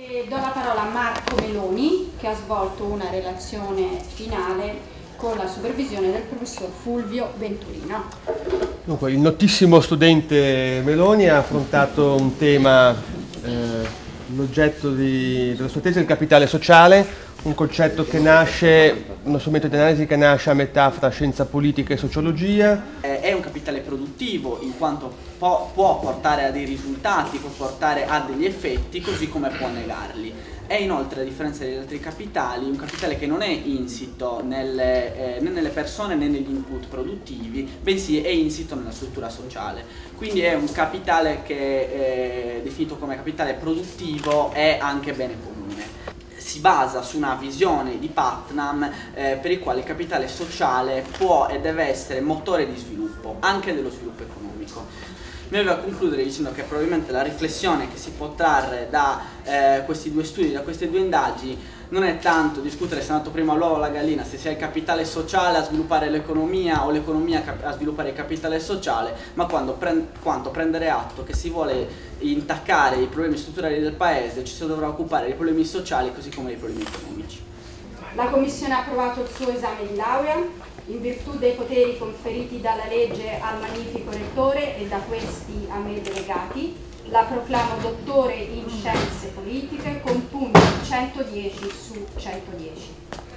E do la parola a Marco Meloni che ha svolto una relazione finale con la supervisione del professor Fulvio Venturino. Dunque, il notissimo studente Meloni ha affrontato un tema, eh, l'oggetto della sua tesi del capitale sociale, un concetto che nasce, uno strumento di analisi che nasce a metà fra scienza politica e sociologia. È un capitale produttivo in quanto può, può portare a dei risultati, può portare a degli effetti, così come può negarli. È inoltre, a differenza degli altri capitali, un capitale che non è insito nelle, eh, né nelle persone né negli input produttivi, bensì è insito nella struttura sociale. Quindi è un capitale che, eh, definito come capitale produttivo, è anche bene comune si basa su una visione di Putnam eh, per il quale il capitale sociale può e deve essere motore di sviluppo, anche dello sviluppo economico. Mi aveva a concludere dicendo che probabilmente la riflessione che si può trarre da eh, questi due studi, da queste due indagini, non è tanto discutere se è nato prima l'uovo o la gallina, se sia il capitale sociale a sviluppare l'economia o l'economia a sviluppare il capitale sociale, ma prend quanto prendere atto che si vuole intaccare i problemi strutturali del paese, ci si dovrà occupare dei problemi sociali così come dei problemi economici. La Commissione ha approvato il suo esame di laurea in virtù dei poteri conferiti dalla legge al magnifico rettore e da questi a me delegati la proclamo dottore in scienze politiche con punti 110 su 110.